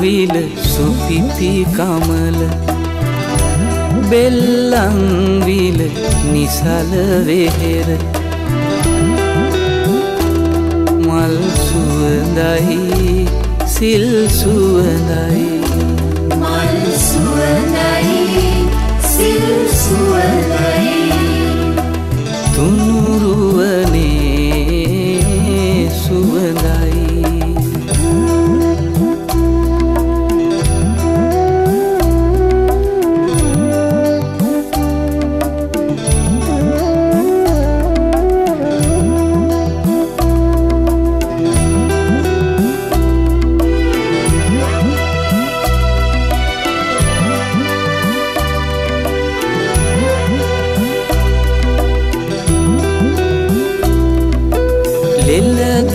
විල සුපිපි කමල බෙල්ලංවිල නිසල වෙහෙර. මල් සුවඳයි සිල් සුවඳයි. මල් සුවඳයි සිල් සුවඳයි. තුනුරුවනේ සුවඳයි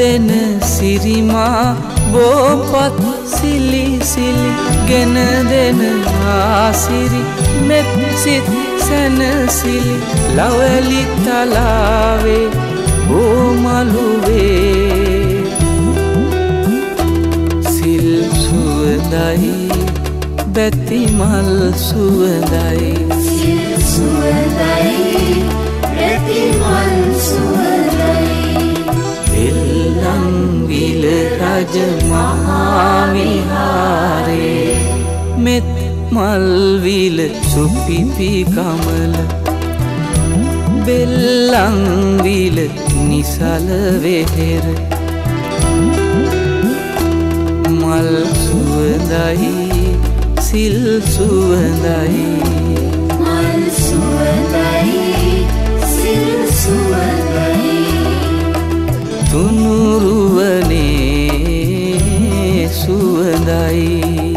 දෙන සිරිමා බෝපත් සිලි සිලි ගෙන දෙන ආසිරි මෙත් සිත් සැනසිලි ලවලි තලාවේ බෝමලුවේ සිල් සුවදයි බැතිමල් සුවදයි සිල් සුවඳයි රැති රජ මහාවිහාරේ. මෙත් මල්විල සුපිපි කමල. බෙල්ලංවිල නිසල වෙහෙර. මල් සුවදයි සිල් සුවදයි මල් සුවඳයි සිල් සුවඳයි. තුනුරුවනේ සුවඳයි.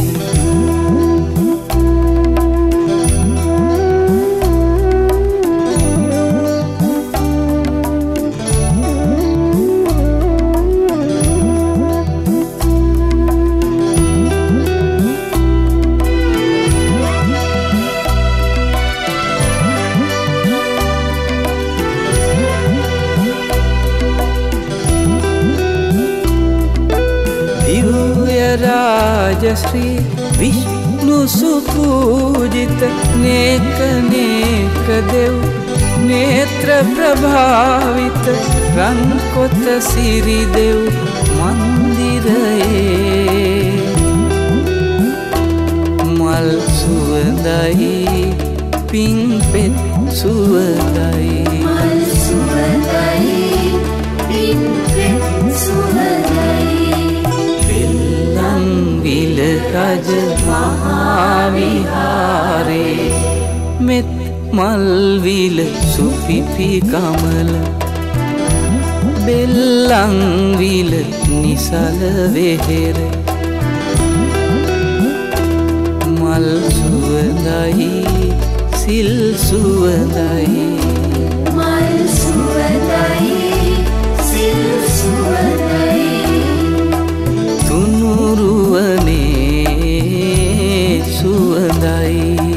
දිව්‍යරාජශ්‍රී විශ්ණු සුපූජිත නේකනේක දෙව් නේත්‍ර ප්‍රභාවිත රන්කොත සිරිදෙව් මන්දිරයේ මල් සුවඳයි පින්පෙත් සුවඳයි මල් රජ මහාවිහාරේ මෙත් මල්විල සුපිපි කමල බෙල්ලංවිල නිසල වෙහෙර මල් සුවඳයි සිල් සුවඳයි. මල් සුවඳයි. linda y